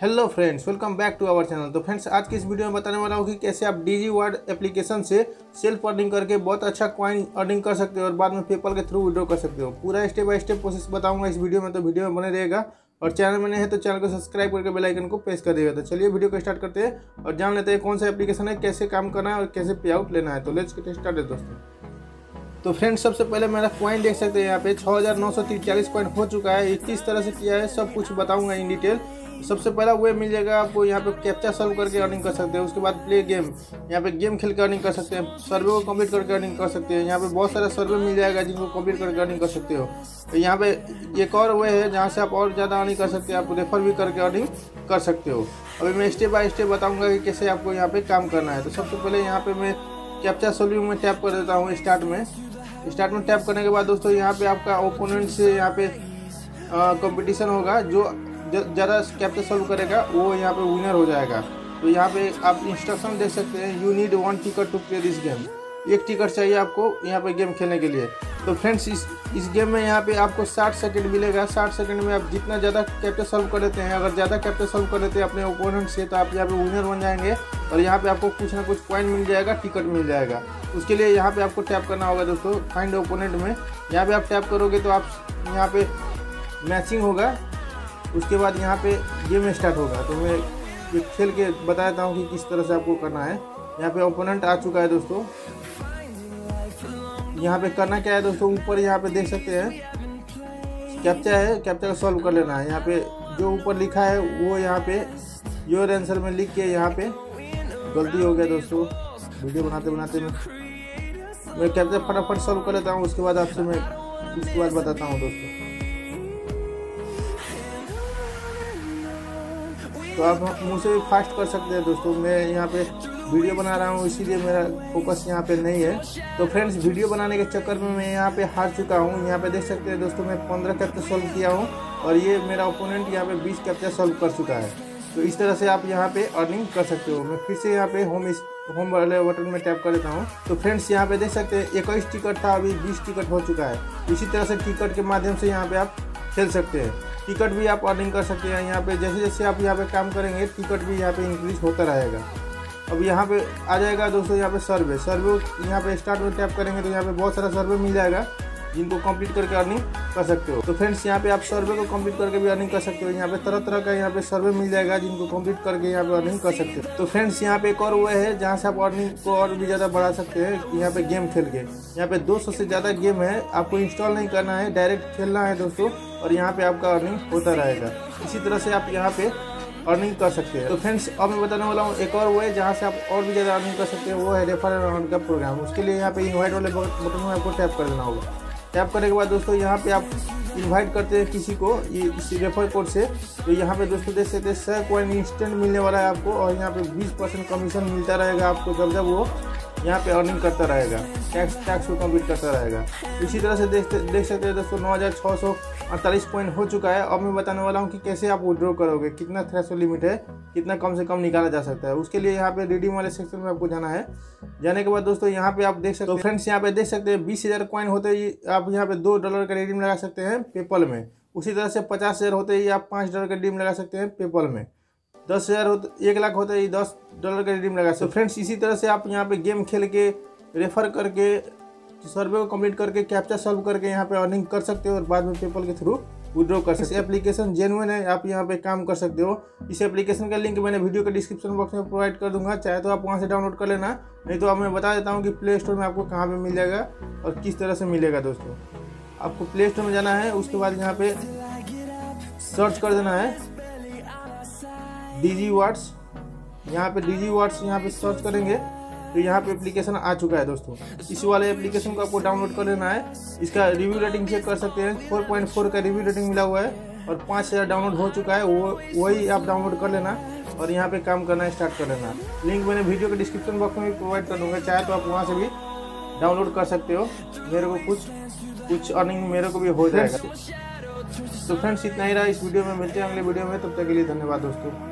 Hello friends welcome back to our channel तो friends आज की इस वीडियो में बताने वाला हूँ कि कैसे आप डीजी वर्ड एप्लीकेशन से सेल्फ अर्निंग करके बहुत अच्छा कॉइन अर्निंग कर सकते हो और बाद में पेपल के थ्रू विड्रॉ कर सकते हो। पूरा स्टेप बाय स्टेप प्रोसेस बताऊँगा इस वीडियो में तो वीडियो में बने रहेगा और चैनल में नहीं है तो चैनल को सब्सक्राइब करके बेल आइकन को प्रेस कर देगा तो चलिए वीडियो को स्टार्ट करते हैं और जान लेते हैं कौन सा एप्लीकेशन है, कैसे काम करना है और कैसे पे आउट लेना है। तो लेट्स गेट स्टार्ट है दोस्तों। तो फ्रेंड्स सबसे पहले मेरा कॉइन देख सकते हैं यहाँ पे। छः हज़ार नौ सौ हो चुका है किस तरह से किया है, सब कुछ बताऊँगा इन डिटेल सबसे पहला वे मिल जाएगा, आपको यहाँ पे कैप्चा सर्व करके अर्निंग कर सकते हैं। उसके बाद प्ले गेम यहाँ पे गेम खेल कर अर्निंग कर सकते हैं। सर्वे को कंप्लीट करके अर्निंग कर सकते हैं। यहाँ पे बहुत सारा सर्वे मिल जाएगा जिनको कंप्लीट करके अर्निंग कर सकते हो। तो यहाँ पे एक और वे है जहाँ से आप और ज़्यादा अर्निंग कर सकते हैं। आप रेफर भी करके अर्निंग कर सकते हो। अभी मैं स्टेप बाय स्टेप बताऊँगा कि कैसे आपको यहाँ पर काम करना है। तो सबसे पहले यहाँ पर मैं कैप्चा सोल्विंग में टैप कर देता हूँ स्टार्ट में। स्टार्ट में टैप करने के बाद दोस्तों, यहाँ पे आपका ओपोनेंट से यहाँ पे कंपटीशन होगा, जो ज़्यादा कैप्चर सॉल्व करेगा, वो यहाँ पे विनर हो जाएगा। तो यहाँ पे आप इंस्ट्रक्शन देख सकते हैं you need one ticket to play this game एक टिकट चाहिए आपको यहाँ पे गेम खेलने के लिए। तो फ्रेंड्स इस इस गेम में यहाँ पे आपको 60 सेकंड मिलेगा। 60 सेकंड में आप जितना ज़्यादा कैप्चर सॉल्व कर लेते हैं, अगर ज़्यादा कैप्चर सॉल्व कर लेते हैं अपने ओपोनेंट से तो आप यहाँ पे विनर बन जाएँगे और यहाँ पे आपको कुछ ना कुछ पॉइंट मिल जाएगा टिकट मिल जाएगा। उसके लिए यहाँ पे आपको टैप करना होगा दोस्तों फाइंड ओपोनेंट में। यहाँ पे आप टैप करोगे तो आप यहाँ पे मैचिंग होगा। उसके बाद यहाँ पे गेम स्टार्ट होगा। तो मैं ये खेल के बता देता हूँ कि किस तरह से आपको करना है। यहाँ पे ओपोनेंट आ चुका है दोस्तों। यहाँ पे करना क्या है दोस्तों? ऊपर यहाँ पे देख सकते हैं। कैप्चा है। कैप्चा को सॉल्व कर लेना है। यहाँ पे जो ऊपर लिखा है, वो यहाँ पे योर आंसर में लिख के यहाँ पे गलती हो गया दोस्तों। वीडियो बनाते बनाते मैं। मैं कैप्चा फटाफट सॉल्व कर लेता हूँ। उसके बाद आपसे मैं उसके बाद बताता हूँ दोस्तों। तो आप मुझसे भी फास्ट कर सकते हैं दोस्तों। मैं यहाँ पे वीडियो बना रहा हूँ, इसीलिए मेरा फोकस यहाँ पे नहीं है। तो फ्रेंड्स वीडियो बनाने के चक्कर में मैं यहाँ पे हार चुका हूँ। यहाँ पे देख सकते हैं दोस्तों, मैं पंद्रह कैप्चर सॉल्व किया हूँ और ये मेरा ओपोनेंट यहाँ पे बीस कैप्चर सॉल्व कर चुका है। तो इस तरह से आप यहाँ पे अर्निंग कर सकते हो। मैं फिर से यहाँ पे होम होम वाले बटन में टैप कर देता हूँ। तो फ्रेंड्स यहाँ पे देख सकते हैं इक्कीस टिकट था, अभी बीस टिकट हो चुका है। इसी तरह से टिकट के माध्यम से यहाँ पे आप खेल सकते हैं। टिकट भी आप अर्निंग कर सकते हैं यहाँ पे। जैसे जैसे आप यहाँ पे काम करेंगे, टिकट भी यहाँ पे इंक्रीज होता रहेगा। अब यहाँ पे आ जाएगा दोस्तों, यहाँ पे सर्वे सर्वे यहाँ पे स्टार्ट में टैप करेंगे तो यहाँ पे बहुत सारा सर्वे मिल जाएगा। जिनको कंप्लीट करके अर्निंग कर सकते हो तो फ्रेंड्स यहाँ पे आप सर्वे को कंप्लीट करके भी अर्निंग कर सकते हो यहाँ पे तरह तरह का यहाँ पे सर्वे मिल जाएगा जिनको कंप्लीट करके यहाँ पे अर्निंग कर सकते हो तो फ्रेंड्स यहाँ पे एक और वो है जहाँ से आप अर्निंग को और भी ज़्यादा बढ़ा सकते हैं यहाँ पे गेम खेल के यहाँ पे 200 से ज़्यादा गेम है आपको इंस्टॉल नहीं करना है डायरेक्ट खेलना है दोस्तों और यहाँ पे आपका अर्निंग होता रहेगा इसी तरह से आप यहाँ पे अर्निंग कर सकते हैं तो फ्रेंड्स अब मैं बताने वाला हूँ एक और वो है जहाँ से आप और भी ज़्यादा अर्निंग कर सकते हैं वो है रेफर अराउंड का प्रोग्राम उसके लिए यहाँ पे इन्वाइट वाले बटन में आपको टैप कर देना होगा टैप करने के बाद दोस्तों यहाँ पे आप इनवाइट करते हैं किसी को इसी रेफर कोड से तो यहाँ पे दोस्तों देख सकते हैं, सौ कॉइन इंस्टेंट मिलने वाला है आपको और यहाँ पे 20 परसेंट कमीशन मिलता रहेगा आपको जब जब वो यहाँ पे अर्निंग करता रहेगा। टैक्स टैक्स को कंप्लीट करता रहेगा। इसी तरह से देख देख सकते हैं दोस्तों नौ हज़ार छः सौ अड़तालीस पॉइंट हो चुका है। अब मैं बताने वाला हूँ कि कैसे आप विड्रॉ करोगे। कितना थ्रेस लिमिट है कितना कम से कम निकाला जा सकता है। उसके लिए यहाँ पे रिडीम वाले सेक्शन में आपको जाना है। जाने के बाद दोस्तों यहाँ पे आप देख सकते हो। तो फ्रेंड्स यहाँ पे देख सकते हैं बीस हज़ार कॉइन होते ही आप यहाँ पे दो डॉलर का रिडीम लगा सकते हैं पेपल में। उसी तरह से पचास हज़ार होते ही आप पाँच डॉलर का रिडीम लगा सकते हैं पेपल में। दस हज़ार होते, एक लाख होते ही दस डॉलर का रिडीम लगा। हो फ्रेंड्स इसी तरह से आप यहाँ पे गेम खेल के रेफर करके सर्वे को कंप्लीट करके कैप्चा सॉल्व करके यहाँ पे अर्निंग कर सकते हो और बाद में पेपल के थ्रू विड्रॉ कर सकते एप्लीकेशन जेनुअन है, आप यहाँ पे काम कर सकते हो। इस एप्लीकेशन का लिंक मैंने वीडियो के डिस्क्रिप्शन बॉक्स में प्रोवाइड कर दूँगा। चाहे तो आप वहाँ से डाउनलोड कर लेना, नहीं तो अब मैं बता देता हूँ कि प्ले स्टोर में आपको कहाँ पर मिल जाएगा और किस तरह से मिलेगा दोस्तों। आपको प्ले स्टोर में जाना है, उसके बाद यहाँ पे सर्च कर देना है। डीजी वाट्स यहाँ पे डीजी वाट्स यहाँ पे सर्च करेंगे तो यहाँ पे एप्लीकेशन आ चुका है दोस्तों। इस वाले एप्लीकेशन को आपको डाउनलोड कर लेना है। इसका रिव्यू रेटिंग चेक कर सकते हैं। 4.4 का रिव्यू रेटिंग मिला हुआ है और पाँच हज़ार डाउनलोड हो चुका है। वो वही आप डाउनलोड कर लेना और यहाँ पे काम करना स्टार्ट कर लेना। लिंक मैंने वीडियो के डिस्क्रिप्शन बॉक्स में भी प्रोवाइड कर दूँगा। चाहे तो आप वहाँ से भी डाउनलोड कर सकते हो। मेरे को कुछ कुछ अर्निंग मेरे को भी हो जाएगा। तो फ्रेंड्स इतना ही रहा इस वीडियो में। मिलते हैं अगले वीडियो में। तब तक के लिए धन्यवाद दोस्तों।